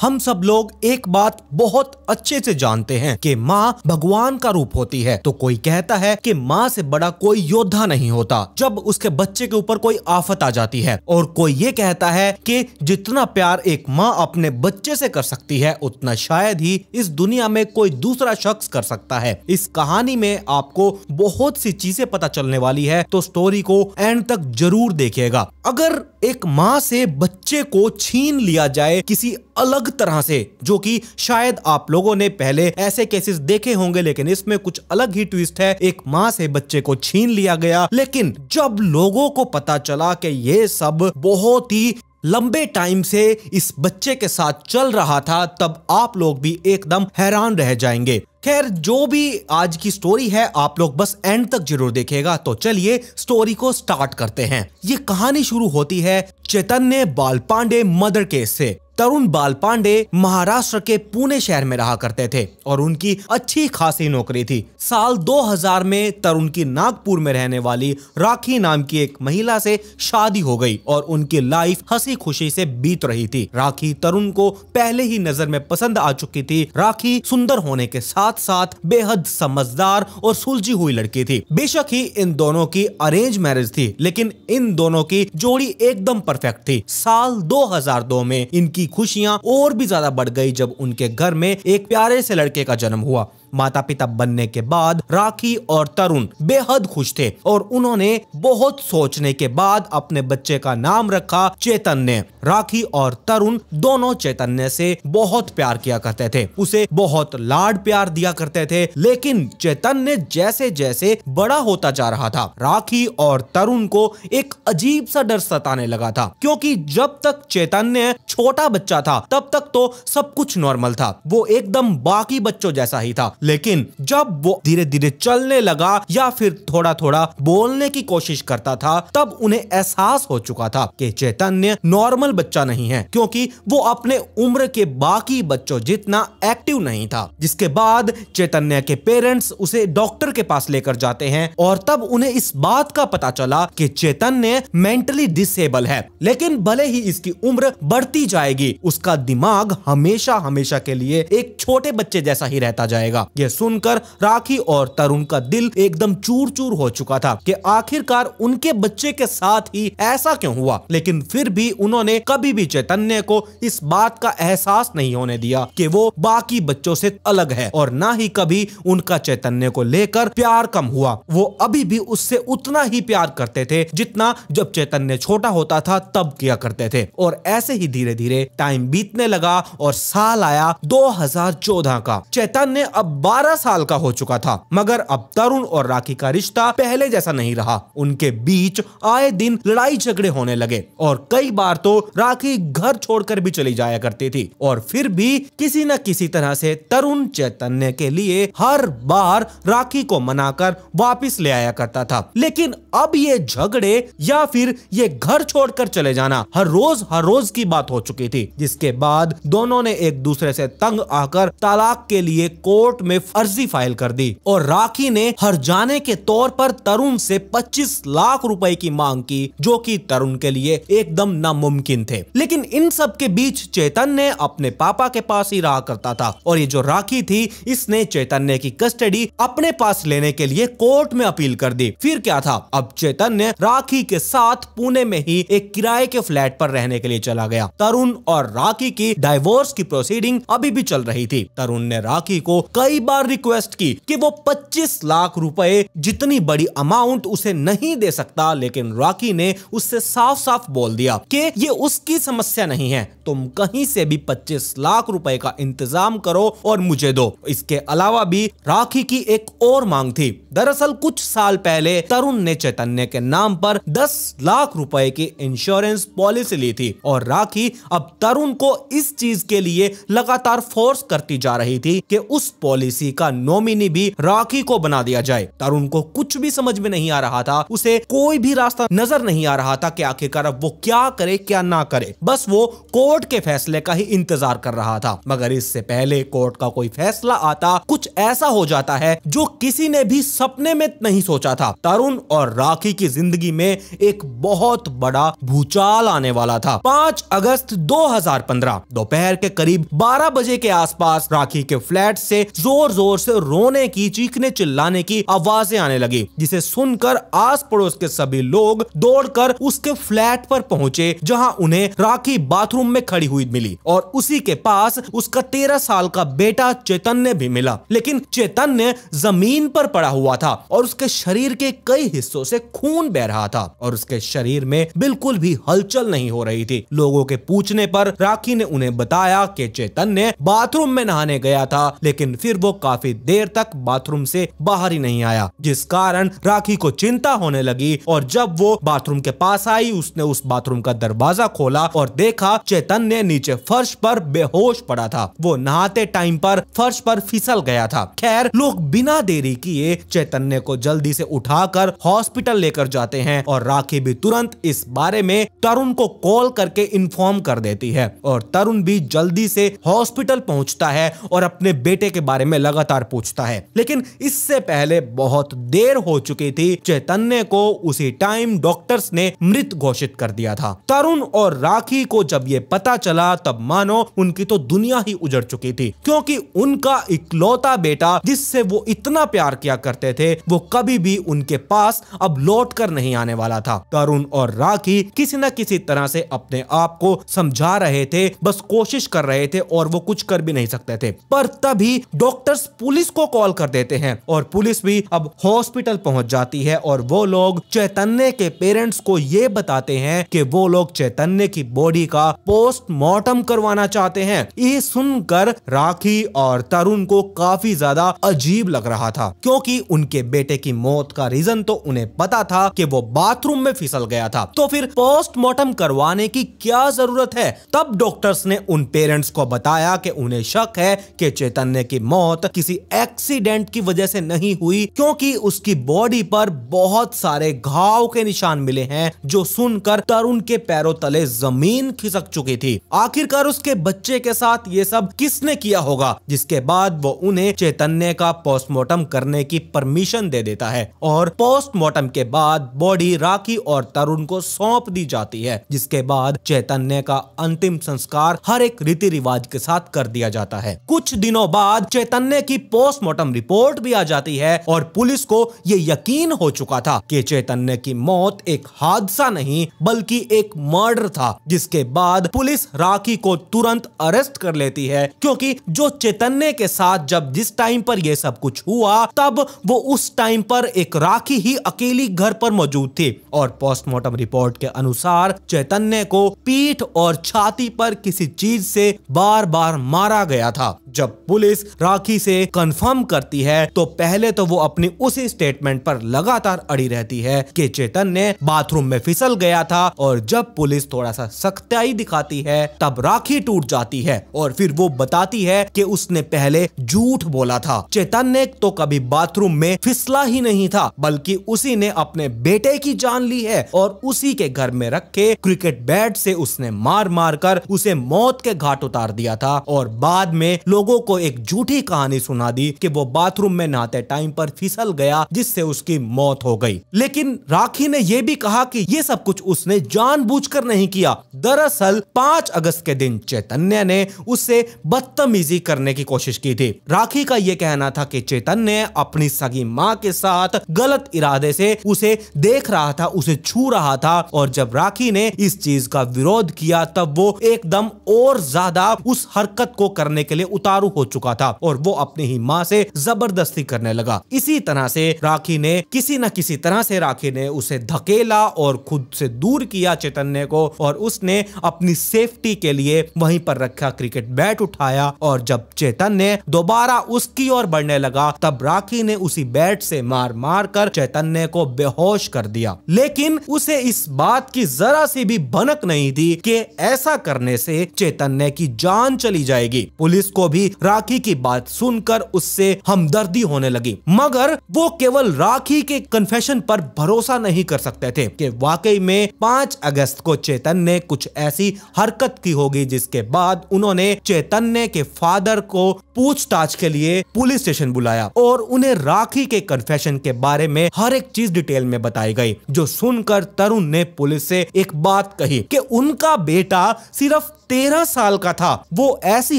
हम सब लोग एक बात बहुत अच्छे से जानते हैं कि माँ भगवान का रूप होती है। तो कोई कहता है कि माँ से बड़ा कोई योद्धा नहीं होता, जब उसके बच्चे के ऊपर कोई आफत आ जाती है। और कोई ये कहता है कि जितना प्यार एक माँ अपने बच्चे से कर सकती है, उतना शायद ही इस दुनिया में कोई दूसरा शख्स कर सकता है। इस कहानी में आपको बहुत सी चीज़ें पता चलने वाली है तो स्टोरी को एंड तक ज़रूर देखिएगा। अगर एक माँ से बच्चे को छीन लिया जाए किसी अलग तरह से, जो कि शायद आप लोगों ने पहले ऐसे केसेस देखे होंगे, लेकिन इसमें कुछ अलग ही ट्विस्ट है। एक माँ से बच्चे को छीन लिया गया, लेकिन जब लोगों को पता चला कि ये सब बहुत ही लंबे टाइम से इस बच्चे के साथ चल रहा था, तब आप लोग भी एकदम हैरान रह जाएँगे। खैर, जो भी आज की स्टोरी है, आप लोग बस एंड तक ज़रूर देखेगा। तो चलिए स्टोरी को स्टार्ट करते हैं। ये कहानी शुरू होती है चैतन्य बाल पांडे मदर केस से। तरुण बाल पांडे महाराष्ट्र के पुणे शहर में रहा करते थे और उनकी अच्छी खासी नौकरी थी। साल 2000 में तरुण की नागपुर में रहने वाली राखी नाम की एक महिला से शादी हो गई और उनकी लाइफ हँसी खुशी से बीत रही थी। राखी तरुण को पहले ही नज़र में पसंद आ चुकी थी। राखी सुंदर होने के साथ साथ बेहद समझदार और सुलझी हुई लड़की थी। बेशक ही इन दोनों की अरेंज मैरिज थी, लेकिन इन दोनों की जोड़ी एकदम परफेक्ट थी। साल 2002 में इनकी खुशियाँ और भी ज़्यादा बढ़ गई जब उनके घर में एक प्यारे से लड़के का जन्म हुआ। माता पिता बनने के बाद राखी और तरुण बेहद खुश थे और उन्होंने बहुत सोचने के बाद अपने बच्चे का नाम रखा चैतन्य। राखी और तरुण दोनों चैतन्य से बहुत प्यार किया करते थे। उसे बहुत लाड प्यार दिया करते थे, लेकिन चैतन्य जैसे जैसे बड़ा होता जा रहा था। राखी और तरुण को एक अजीब सा डर सताने लगा था, क्योंकि जब तक चैतन्य छोटा बच्चा था, तब तक तो सब कुछ नॉर्मल था। वो एकदम बाकी बच्चों जैसा ही था। लेकिन जब वो धीरे धीरे चलने लगा या फिर थोड़ा थोड़ा बोलने की कोशिश करता था, तब उन्हें एहसास हो चुका था कि चैतन्य नॉर्मल बच्चा नहीं है, क्योंकि वो अपने उम्र के बाकी बच्चों जितना एक्टिव नहीं था। जिसके बाद चैतन्य के पेरेंट्स उसे डॉक्टर के पास लेकर जाते हैं और तब उन्हें इस बात का पता चला कि चैतन्य मेंटली डिसेबल है। लेकिन भले ही इसकी उम्र बढ़ती जाएगी उसका दिमाग हमेशा हमेशा के लिए एक छोटे बच्चे जैसा ही रहता जाएगा। ये सुनकर राखी और तरुण का दिल एकदम चूर चूर हो चुका था कि आखिरकार उनके बच्चे के साथ ही ऐसा क्यों हुआ? लेकिन फिर भी उन्होंने कभी भी चैतन्य को इस बात का एहसास नहीं होने दिया कि वो बाकी बच्चों से अलग है और ना ही कभी उनका चैतन्य को लेकर प्यार कम हुआ। वो अभी भी उससे उतना ही प्यार करते थे जितना जब चैतन्य छोटा होता था तब किया करते थे। और ऐसे ही धीरे धीरे टाइम बीतने लगा और साल आया 2014 का। चैतन्य अब 12 साल का हो चुका था, मगर अब तरुण और राखी का रिश्ता पहले जैसा नहीं रहा। उनके बीच आए दिन लड़ाई झगड़े होने लगे और कई बार तो राखी घर छोड़कर भी चली जाया करती थी और फिर भी किसी न किसी तरह से तरुण चैतन्य के लिए हर बार राखी को मनाकर वापिस ले आया करता था। लेकिन अब ये झगड़े या फिर ये घर छोड़कर चले जाना हर रोज हर रोज की बात हो चुकी थी। जिसके बाद दोनों ने एक दूसरे से तंग आकर तलाक के लिए कोर्ट में अर्जी फ़ाइल कर दी। और राखी ने हर जाने के तौर पर तरुण से 25 लाख रुपए की मांग की, जो कि तरुण के लिए एकदम नामुमकिन थे। लेकिन इन सब के बीच चैतन्य अपने पापा के पास ही रहा करता था। और ये जो राखी थी, इसने चैतन्य की कस्टडी अपने पास लेने के लिए कोर्ट में अपील कर दी। फिर क्या था? अब चैतन्य राखी के साथ पुणे में ही एक किराए के फ्लैट पर रहने के लिए चला गया। तरुण और राखी की डाइवोर्स की प्रोसीडिंग अभी भी चल रही थी। तरुण ने राखी को कई बार रिक्वेस्ट की कि वो 25 लाख रुपए जितनी बड़ी अमाउंट उसे नहीं दे सकता, लेकिन रॉकी ने उससे साफ़ साफ़ बोल दिया कि ये उसकी समस्या नहीं है। तुम कहीं से भी 25 लाख रुपए का इंतज़ाम करो और मुझे दो। इसके अलावा भी राखी की एक और मांग थी। दरअसल कुछ साल पहले तरुण ने चैतन्य के नाम पर 10 लाख रुपए की इंश्योरेंस पॉलिसी ली थी और राखी अब तरुण को इस चीज़ के लिए लगातार फोर्स करती जा रही थी कि उस पॉलिसी का नॉमिनी भी राखी को बना दिया जाए। तरुण को कुछ भी समझ में नहीं आ रहा था, उसे कोई भी रास्ता नज़र नहीं आ रहा था कि आखिरकार वो क्या करे, क्या ना करे। बस वो कोर्ट के फैसले का ही इंतज़ार कर रहा था। मगर इससे पहले कोर्ट का कोई फैसला आता, कुछ ऐसा हो जाता है जो किसी ने भी सपने में नहीं सोचा था। तरुण और राखी की ज़िंदगी में एक बहुत बड़ा भूचाल आने वाला था। पाँच अगस्त 2015 दोपहर के करीब 12 बजे के आसपास राखी के फ्लैट से ज़ोर ज़ोर से रोने की, चीखने चिल्लाने की आवाज़ें आने लगी, जिसे सुनकर आस पड़ोस के सभी लोग दौड़कर उसके फ्लैट पर पहुँचे, जहाँ उन्हें राखी बाथरूम में खड़ी हुई मिली और उसी के पास उसका तेरह साल का बेटा चैतन्य भी मिला। लेकिन चैतन्य ज़मीन पर पड़ा हुआ था और उसके शरीर के कई हिस्सों से खून बह रहा था और उसके शरीर में बिल्कुल भी हलचल नहीं हो रही थी। लोगों के पूछने पर राखी ने उन्हें बताया कि चैतन्य बाथरूम में नहाने गया था, लेकिन फिर वो काफ़ी देर तक बाथरूम से बाहर ही नहीं आया, जिस कारण राखी को चिंता होने लगी और जब वो बाथरूम के पास आई, उसने उस बाथरूम का दरवाज़ा खोला और देखा चैतन्य नीचे फर्श पर बेहोश पड़ा था। वो नहाते टाइम पर फर्श पर फिसल गया था। खैर, लोग बिना देरी किए चैतन्य को जल्दी से उठाकर हॉस्पिटल लेकर जाते हैं और राखी भी तुरंत इस बारे में तरुण को कॉल करके इन्फॉर्म कर देती है और तरुण भी जल्दी से हॉस्पिटल पहुँचता है और अपने बेटे के बारे में लगातार पूछता है। लेकिन इससे पहले बहुत देर हो चुकी थी, चैतन्य को उसी टाइम डॉक्टर्स ने मृत घोषित कर दिया था। तरुण और राखी को जब ये पता चला, तब मानो उनकी तो दुनिया ही उजड़ चुकी थी, क्योंकि उनका इकलौता बेटा, जिससे वो इतना प्यार किया करते थे, वो कभी भी उनके पास अब लौट कर नहीं आने वाला था। तरुण और राखी किसी न किसी तरह से अपने आप को समझा रहे थे, बस कोशिश कर रहे थे और वो कुछ कर भी नहीं सकते थे। पर तभी डॉक्टर्स पुलिस को कॉल कर देते हैं और पुलिस भी अब हॉस्पिटल पहुँच जाती है और वो लोग चैतन्य के पेरेंट्स को ये बताते हैं कि वो लोग चैतन्य की बॉडी का पोस्टमार्टम करवाना चाहते हैं। ये सुनकर राखी और तरुण को काफ़ी ज़्यादा अजीब लग रहा था, क्योंकि उनके बेटे की मौत का रीजन तो उन्हें पता था कि वो बाथरूम में फिसल गया था। तो फिर पोस्टमार्टम करवाने की क्या ज़रूरत है? तब डॉक्टर्स ने उन पेरेंट्स को बताया कि उन्हें शक है कि चैतन्य की मौत किसी एक्सीडेंट की वजह से नहीं हुई, क्योंकि उसकी बॉडी पर बहुत सारे घाव के निशान मिले हैं, जो सुनकर तरुण के पैरों तले ज़मीन खिसक चुकी थी। आखिरकार उसके बच्चे के साथ ये सब किसने किया होगा, जिसके बाद वो उन्हें चैतन्य का पोस्टमार्टम करने की परमिशन दे देता है और पोस्टमार्टम के बाद बॉडी राखी और तरुण को सौंप दी जाती है, जिसके बाद चैतन्य का अंतिम संस्कार हर एक रीति रिवाज के साथ कर दिया जाता है। कुछ दिनों बाद चैतन्य की पोस्टमार्टम रिपोर्ट भी आ जाती है और पुलिस को ये यकीन हो चुका था कि चैतन्य की मौत एक हादसा नहीं, बल्कि एक मर्डर था, जिसके बाद पुलिस राखी को तुरंत अरेस्ट कर लेती है, क्योंकि जो चैतन्य के साथ जब जिस टाइम पर यह सब कुछ हुआ, तब वो उस टाइम पर एक राखी ही अकेली घर पर मौजूद थी। और पोस्टमार्टम रिपोर्ट के अनुसार चैतन्य को पीठ और छाती पर किसी चीज़ से बार बार मारा गया था। जब पुलिस राखी से कंफर्म करती है तो पहले तो वो अपनी उसी स्टेटमेंट पर लगातार अड़ी रहती है कि चैतन्य बाथरूम में फिसल गया था और जब पुलिस थोड़ा सा सख्ताई दिखाती है, तब राखी टूट जाती है और फिर वो बताती है कि उसने पहले झूठ बोला था। चैतन्य तो कभी बाथरूम में फिसला ही नहीं था, बल्कि उसी ने अपने बेटे की जान ली है और उसी के घर में रखे क्रिकेट बैट से उसने मार मार कर उसे मौत के घाट उतार दिया था और बाद में लोगों को एक झूठी कहानी सुना दी कि वो बाथरूम में नहाते टाइम पर फिसल गया, जिससे उसकी मौत हो गई। लेकिन राखी ने यह भी कहा कि ये सब कुछ उसने जानबूझकर नहीं किया। दरअसल, पाँच अगस्त के दिन चैतन्य ने उससे बदतमीजी करने की कोशिश की थी। राखी का यह कहना था कि चैतन्य अपनी सगी माँ के साथ गलत इरादे से उसे देख रहा था, उसे छू रहा था और जब राखी ने इस चीज़ का विरोध किया, तब वो एकदम और ज़्यादा उस हरकत को करने के लिए उतारू हो चुका था और वो अपनी ही माँ से ज़बरदस्ती करने लगा। इसी तरह से राखी ने किसी न किसी तरह से राखी ने उसे धकेला और खुद से दूर किया चैतन्य को और उसने अपनी सेफ्टी के लिए वहीं पर रखा क्रिकेट बैट उठाया और जब चैतन्य दोबारा उसकी ओर बढ़ने लगा, तब राखी ने उसी बैट से मार मार कर चैतन्य को बेहोश कर दिया। लेकिन उसे इस बात की जरा सी भी भनक नहीं थी कि ऐसा करने से चैतन्य की जान चली जाएगी। पुलिस को भी भी राखी की बात सुनकर उससे हमदर्दी होने लगी। मगर वो केवल राखी के कन्फेशन पर भरोसा नहीं कर सकते थे कि वाकई में पाँच अगस्त को चेतन ने कुछ ऐसी हरकत की होगी जिसके बाद उन्होंने चैतन्य के फादर को पूछताछ के लिए पुलिस स्टेशन बुलाया और उन्हें राखी के कन्फेशन के बारे में हर एक चीज़ डिटेल में बताई गई, जो सुनकर तरुण ने पुलिस से एक बात कही कि उनका बेटा सिर्फ़ तेरह साल का था। वो ऐसी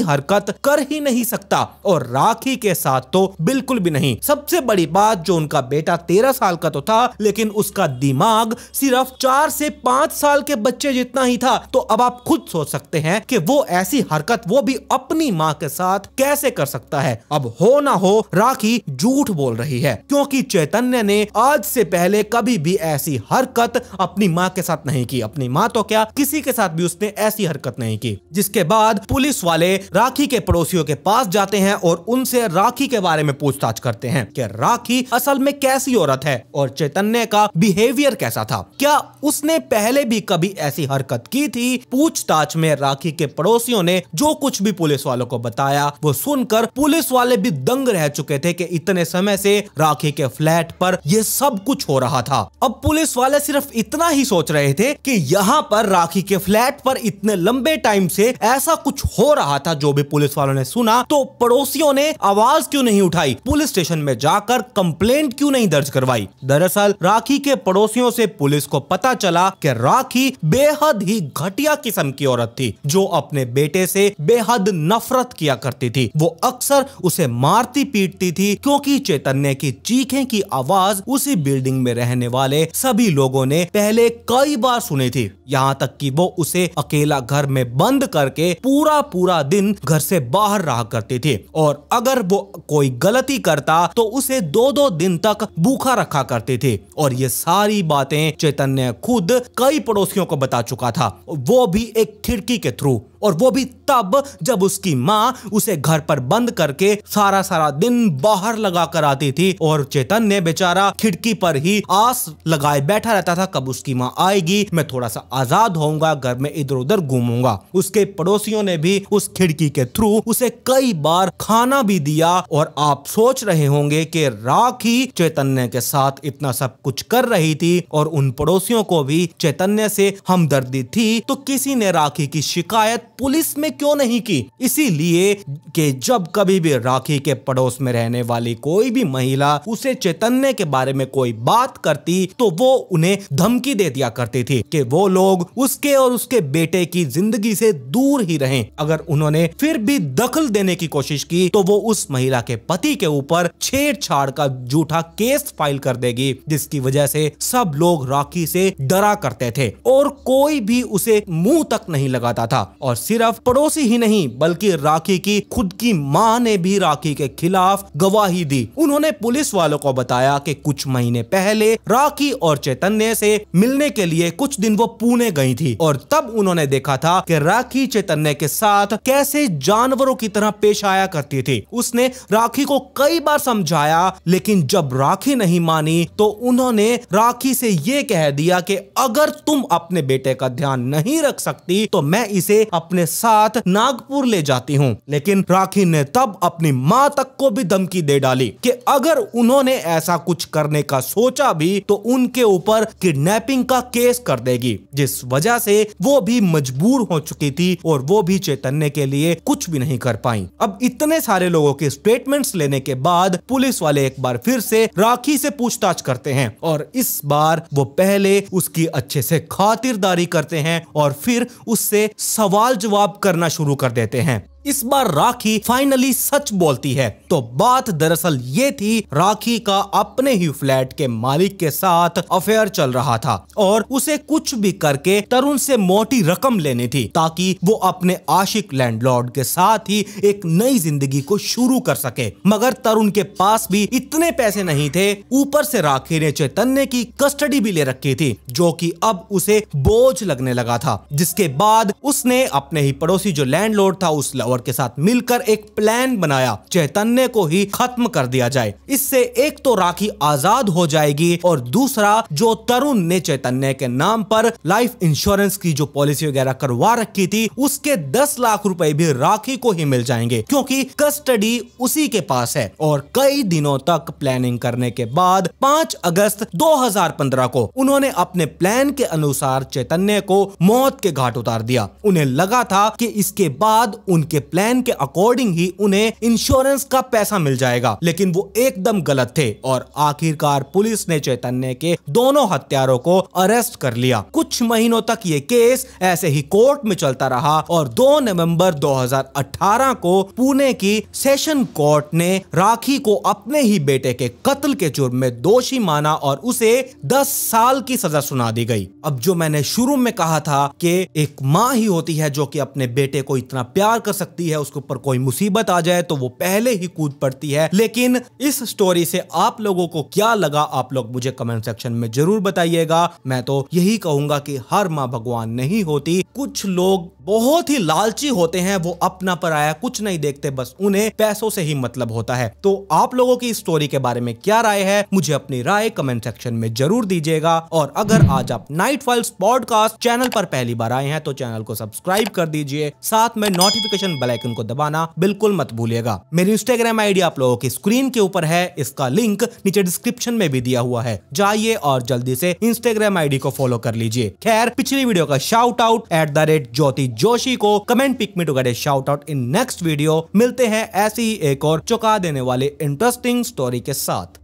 हरकत कर ही नहीं सकता और राखी के साथ तो बिल्कुल भी नहीं। सबसे बड़ी बात जो उनका बेटा तेरह साल का तो था, लेकिन उसका दिमाग सिर्फ़ चार से पाँच साल के बच्चे जितना ही था। तो अब आप खुद सोच सकते हैं कि वो ऐसी हरकत वो भी अपनी माँ के साथ कैसे कर सकता है। अब हो ना हो, राखी झूठ बोल रही है, क्योंकि चैतन्य ने आज से पहले कभी भी ऐसी हरकत अपनी माँ के साथ नहीं की। अपनी माँ तो क्या, किसी के साथ भी उसने ऐसी हरकत नहीं की। जिसके बाद पुलिस वाले राखी के पड़ोसियों के पास जाते हैं और उनसे राखी के बारे में पूछताछ करते हैं कि राखी असल में कैसी औरत है और चैतन्य का बिहेवियर कैसा था। क्या उसने पहले भी कभी ऐसी हरकत की थी? पूछताछ में राखी के पड़ोसियों ने जो कुछ भी पुलिस वालों को बताया, वो सुनकर पुलिस वाले भी दंग रह चुके थे कि इतने समय से राखी के फ्लैट पर ये सब कुछ हो रहा था। अब पुलिस वाले सिर्फ़ इतना ही सोच रहे थे कि यहाँ पर राखी के फ्लैट पर इतने लंबे टाइम से ऐसा कुछ हो रहा था जो भी पुलिस वालों ने सुना तो पड़ोसियों ने आवाज़ क्यों नहीं उठाई? पुलिस स्टेशन में जाकर कंप्लेंट क्यों नहीं दर्ज करवाई? दरअसल, राखी के पड़ोसियों से पुलिस को पता चला कि राखी बेहद ही घटिया किस्म की औरत थी, जो अपने बेटे से बेहद नफरत किया करती थी। वो अक्सर उसे मारती पीटती थी, क्योंकि चैतन्य की चीखें की आवाज़ उसी बिल्डिंग में रहने वाले सभी लोगों ने पहले कई बार सुनी थी। यहाँ तक कि वो उसे अकेला घर में बंद करके पूरा पूरा दिन घर से बाहर रहा करते थे और अगर वो कोई गलती करता तो उसे दो दो दिन तक भूखा रखा करते थे। और ये सारी बातें चैतन्य खुद कई पड़ोसियों को बता चुका था। वो भी एक खिड़की के थ्रू। और वो भी तब जब उसकी माँ उसे घर पर बंद करके सारा सारा दिन बाहर लगा कर आती थी और चैतन्य बेचारा खिड़की पर ही आस लगाए बैठा रहता था, कब उसकी माँ आएगी, मैं थोड़ा सा आज़ाद होऊँगा, घर में इधर उधर घूमूँगा। उसके पड़ोसियों ने भी उस खिड़की के थ्रू उसे कई बार खाना भी दिया और आप सोच रहे होंगे कि राखी चैतन्य के साथ इतना सब कुछ कर रही थी और उन पड़ोसियों को भी चैतन्य से हमदर्दी थी तो किसी ने राखी की शिकायत पुलिस में क्यों नहीं की? इसीलिए कि जब कभी भी राखी के पड़ोस में रहने वाली कोई भी महिला उसे चैतन्य के बारे में कोई बात करती तो वो उन्हें धमकी दे दिया करती थी कि वो लोग उसके और उसके बेटे की ज़िंदगी से दूर ही रहें। अगर उन्होंने फिर भी दखल देने की कोशिश की तो वो उस महिला के पति के ऊपर छेड़छाड़ का झूठा केस फ़ाइल कर देगी, जिसकी वजह से सब लोग राखी से डरा करते थे और कोई भी उसे मुँह तक नहीं लगाता था। और सिर्फ़ पड़ोसी ही नहीं, बल्कि राखी की, खुद की माँ ने भी राखी के खिलाफ गवाही दी। उन्होंने पुलिस वालों को बताया कि कुछ महीने पहले राखी और चैतन्य से मिलने के लिए कुछ दिन वो पुणे गई थी, और तब उन्होंने देखा था कि राखी चैतन्य के साथ कैसे जानवरों की तरह पेश आया करती थी। उसने राखी को कई बार समझाया, लेकिन जब राखी नहीं मानी तो उन्होंने राखी से ये कह दिया कि अगर तुम अपने बेटे का ध्यान नहीं रख सकती तो मैं इसे अपने अपने साथ नागपुर ले जाती हूँ। लेकिन राखी ने तब अपनी माँ तक को भी धमकी दे डाली कि अगर उन्होंने ऐसा कुछ करने का सोचा भी तो उनके ऊपर किडनैपिंग का केस कर देगी, जिस वजह से वो भी मजबूर हो चुकी थी और वो भी चैतन्य के लिए कुछ भी नहीं कर पाई। अब इतने सारे लोगों के स्टेटमेंट्स लेने के बाद पुलिस वाले एक बार फिर से राखी से पूछताछ करते हैं और इस बार वो पहले उसकी अच्छे से खातिरदारी करते हैं और फिर उससे सवाल जवाब करना शुरू कर देते हैं। इस बार राखी फाइनली सच बोलती है। तो बात दरअसल ये थी, राखी का अपने ही फ्लैट के मालिक के साथ अफेयर चल रहा था और उसे कुछ भी करके तरुण से मोटी रकम लेनी थी ताकि वो अपने आशिक लैंडलॉर्ड के साथ ही एक नई ज़िंदगी को शुरू कर सके। मगर तरुण के पास भी इतने पैसे नहीं थे, ऊपर से राखी ने चैतन्य की कस्टडी भी ले रखी थी, जो कि अब उसे बोझ लगने लगा था, जिसके बाद उसने अपने ही पड़ोसी जो लैंडलॉर्ड था उस रावत के साथ मिलकर एक प्लान बनाया, चैतन्य को ही खत्म कर दिया जाए। इससे एक तो राखी आज़ाद हो जाएगी और दूसरा, जो तरुण ने चैतन्य के नाम पर लाइफ इंश्योरेंस की जो पॉलिसी वगैरह करवा रखी थी, उसके दस लाख रुपए भी राखी को ही मिल जाएँगे, क्योंकि कस्टडी उसी के पास है। और कई दिनों तक प्लानिंग करने के बाद 5 अगस्त 2015 को उन्होंने अपने प्लान के अनुसार चैतन्य को मौत के घाट उतार दिया। उन्हें लगा था कि इसके बाद उनके प्लान के अकॉर्डिंग ही उन्हें इंश्योरेंस का पैसा मिल जाएगा। लेकिन वो एकदम गलत थे और आखिरकार पुलिस ने चैतन्य के दोनों हत्यारों को अरेस्ट कर लिया। कुछ महीनों तक ये केस ऐसे ही कोर्ट में चलता रहा और 2 नवंबर 2018 को पुणे की सेशन कोर्ट ने राखी को अपने ही बेटे के कत्ल के जुर्म में दोषी माना और उसे 10 साल की सजा सुना दी गई। अब जो मैंने शुरू में कहा था कि एक माँ ही होती है जो कि अपने बेटे को इतना प्यार कर सकती है, उसके ऊपर कोई मुसीबत आ जाए तो वो पहले ही कूद पड़ती है। लेकिन इस स्टोरी से आप लोगों को क्या लगा, आप लोग मुझे कमेंट सेक्शन में ज़रूर बताइएगा। मैं तो यही कहूँगा कि हर माँ भगवान नहीं होती। कुछ लोग बहुत ही लालची होते हैं, वो अपना पर आया कुछ नहीं देखते, बस उन्हें पैसों से ही मतलब होता है। तो आप लोगों की स्टोरी के बारे में क्या राय है, मुझे अपनी राय कमेंट सेक्शन में ज़रूर दीजिएगा। और अगर आज आप नाइट फाइल्स पॉडकास्ट चैनल पर पहली बार आए हैं तो चैनल को सब्सक्राइब कर दीजिए। साथ में नोटिफिकेशन बेलाइकन को दबाना बिल्कुल मत भूलिएगा। मेरी इंस्टाग्राम आईडी आप लोगों की स्क्रीन के ऊपर है, इसका लिंक नीचे डिस्क्रिप्शन में भी दिया हुआ है। जाइए और जल्दी से इंस्टाग्राम आईडी को फॉलो कर लीजिए। खैर, पिछली वीडियो का shout out at the rate Jyoti Joshi को कमेंट पिक में to a shout out in next video मिलते हैं ऐसी ही एक और चुका देने वाले इंटरेस्टिंग स्टोरी के साथ।